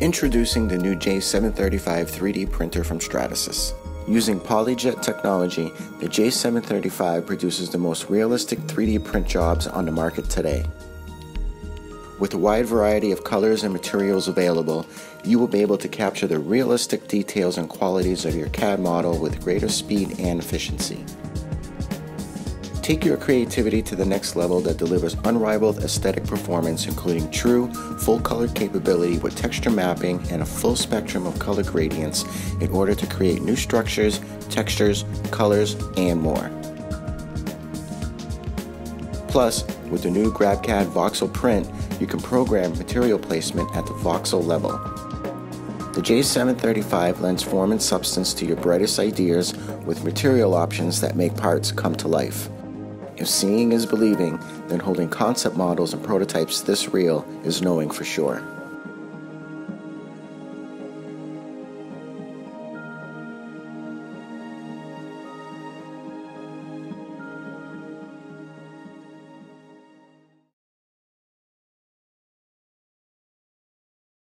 Introducing the new J735 3D printer from Stratasys. Using PolyJet technology, the J735 produces the most realistic 3D print jobs on the market today. With a wide variety of colors and materials available, you will be able to capture the realistic details and qualities of your CAD model with greater speed and efficiency. Take your creativity to the next level that delivers unrivaled aesthetic performance, including true, full color capability with texture mapping and a full spectrum of color gradients in order to create new structures, textures, colors, and more. Plus, with the new GrabCAD voxel print, you can program material placement at the voxel level. The J735 lends form and substance to your brightest ideas with material options that make parts come to life. If seeing is believing, then holding concept models and prototypes this real is knowing for sure.